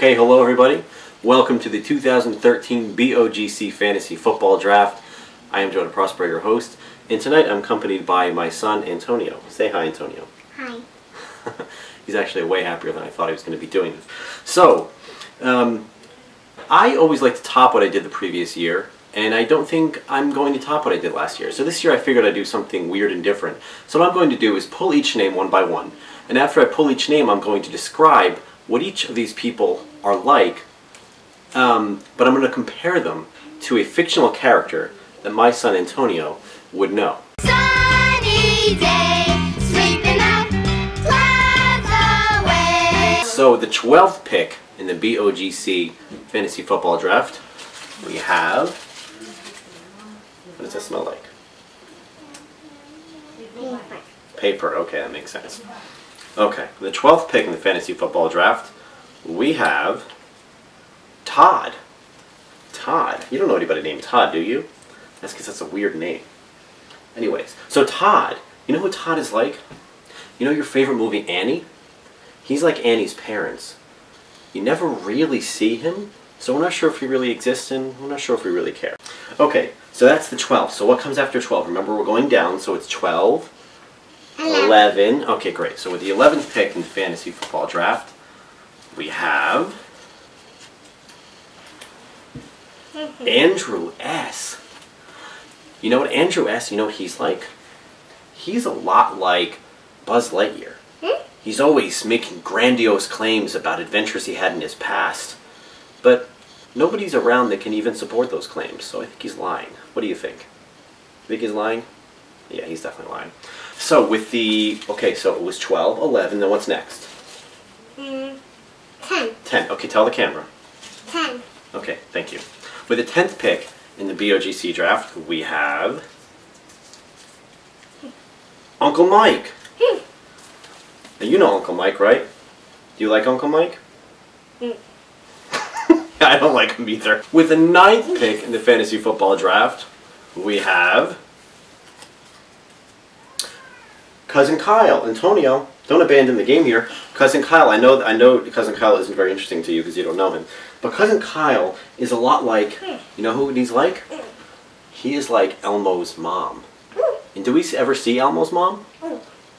Okay, hello everybody. Welcome to the 2013 BOGC Fantasy Football Draft. I am Joe DeProspero, your host, and tonight I'm accompanied by my son Antonio. Say hi, Antonio. Hi. He's actually way happier than I thought he was going to be doing this. So, um, I always like to top what I did the previous year, and I don't think I'm going to top what I did last year. So this year I figured I'd do something weird and different. So what I'm going to do is pull each name one by one, and after I pull each name, I'm going to describe what each of these people are like, um, but I'm going to compare them to a fictional character that my son Antonio would know. Sunny day, sweeping out clouds away. So the 12th pick in the BOGC Fantasy Football Draft, we have. What does that smell like? Paper. Okay, that makes sense. Okay, the 12th pick in the Fantasy Football Draft, we have Todd. Todd. You don't know anybody named Todd, do you? That's because that's a weird name. Anyways, so Todd. You know who Todd is like? You know your favorite movie, Annie? He's like Annie's parents. You never really see him, so we're not sure if he really exists and we're not sure if we really care. Okay, so that's the 12. So what comes after 12? Remember, we're going down, so it's 12, 11. Okay, great. So with the 11th pick in the fantasy football draft, we have Andrew S. You know what Andrew S. You know what he's like? He's a lot like Buzz Lightyear. He's always making grandiose claims about adventures he had in his past, but nobody's around that can even support those claims. So I think he's lying. What do you think? Think he's lying? Yeah, he's definitely lying. So with the okay, so it was 12, 11. Then what's next? Mm, ten. 10. Okay, tell the camera. Ten. Okay, thank you. With the 10th pick in the BOGC draft, we have Uncle Mike. Hmm. Now, you know Uncle Mike, right? Do you like Uncle Mike? Mm. I don't like him either. With the ninth pick in the fantasy football draft, we have Cousin Kyle. Antonio, don't abandon the game here. Cousin Kyle, I know I know Cousin Kyle isn't very interesting to you because you don't know him. But Cousin Kyle is a lot like, you know who he's like? He is like Elmo's mom. And do we ever see Elmo's mom?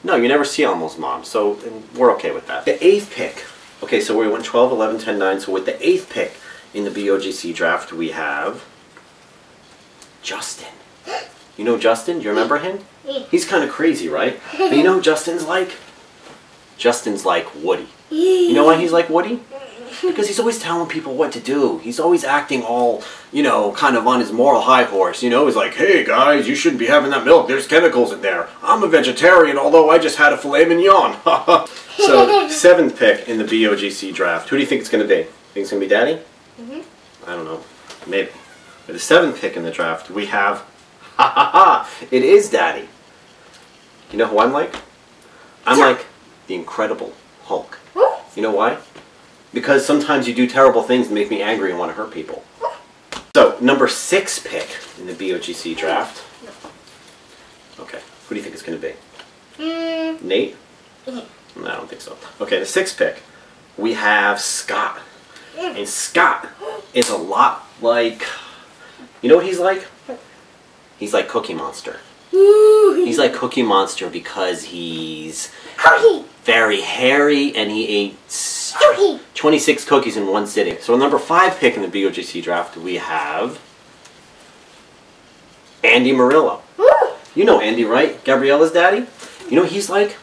No, you never see Elmo's mom, so we're okay with that. The eighth pick. Okay, so we went 12, 11, 10, 9. So with the eighth pick in the BOGC draft, we have Justin. You know Justin? Do you remember him? He's kind of crazy, right? But you know who Justin's like? Justin's like Woody. You know why he's like Woody? Because he's always telling people what to do. He's always acting all, you know, kind of on his moral high horse. You know, he's like, hey guys, you shouldn't be having that milk. There's chemicals in there. I'm a vegetarian, although I just had a filet mignon. so, seventh pick in the BOGC draft. Who do you think it's going to be? Think it's going to be Daddy? Mhm. I don't know. Maybe. With the seventh pick in the draft, we have, ha ha ha, it is Daddy. You know who I'm like? I'm Yeah. like the Incredible Hulk. You know why? Because sometimes you do terrible things that make me angry and want to hurt people. So, number six pick in the BOGC draft. Okay, who do you think it's going to be? Mm, Nate? Mhm. No, I don't think so. Okay, the sixth pick, we have Scott. And Scott is a lot like. You know what he's like? He's like Cookie Monster. Ooh. He's like Cookie Monster because he's Cookie. very hairy and he ate Cookie. 26 cookies in one sitting. So, number five pick in the BOGC draft, we have Andy Murillo. Ooh. You know Andy, right? Gabriella's daddy? You know he's like?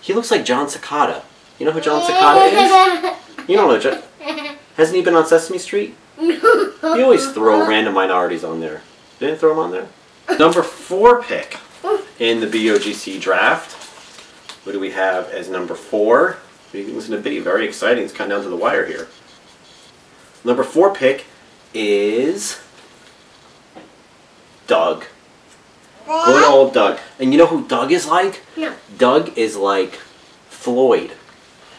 He looks like Jon Secada. You know who Jon Secada is? You don't know John. Hasn't he been on Sesame Street? You always throw random minorities on there. Didn't throw them on there? Number four pick hmm. in the BOGC draft. What do we have as number four? You can listen to be very exciting. It's kind of down to the wire here. Number four pick is Doug. Good old Doug. And you know who Doug is like? No. Doug is like Floyd.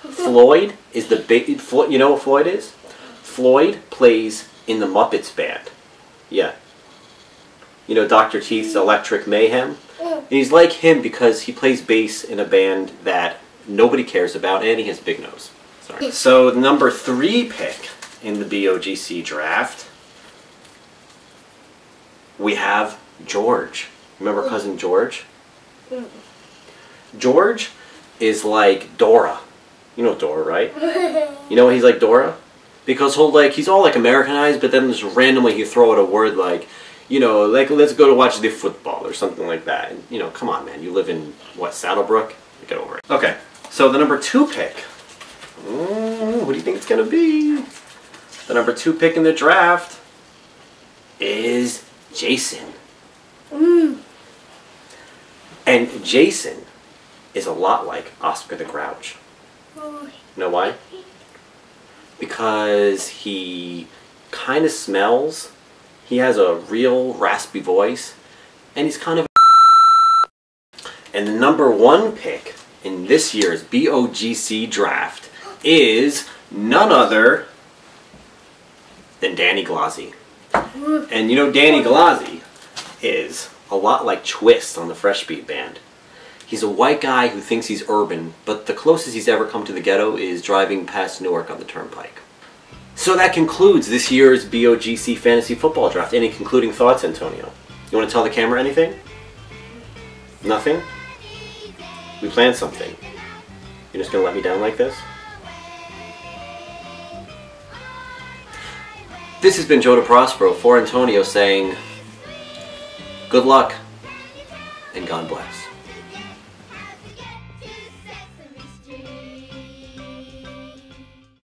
Floyd is the big. Flo- You know what Floyd is? Floyd plays in the Muppets band. Yeah. You know Dr. Teeth's Electric Mayhem? Mm. And he's like him because he plays bass in a band that nobody cares about and he has big nose. Sorry. Mm. So the number three pick in the BOGC draft, we have George. Remember mm. cousin George? Mm. George is like Dora. You know Dora, right? You know he's like Dora? Because he'll like he's all like Americanized, but then just randomly he throw out a word like, you know, like let's go to watch the football or something like that. And, you know, come on, man. You live in what Saddlebrook? Get over it. Okay, so the number two pick. Mm, what do you think it's gonna be? The number two pick in the draft is Jason. Mm. And Jason is a lot like Oscar the Grouch. You know why? Because he kind of smells, he has a real raspy voice, and he's kind of. And the number one pick in this year's BOGC draft is none other than Danny Glazzi. And you know, Danny Glazzi is a lot like Twist on the Fresh Beat Band. He's a white guy who thinks he's urban, but the closest he's ever come to the ghetto is driving past Newark on the turnpike. So that concludes this year's BOGC Fantasy Football Draft. Any concluding thoughts, Antonio? You want to tell the camera anything? Nothing? We planned something. You're just going to let me down like this? This has been Joe DeProspero for Antonio saying, good luck.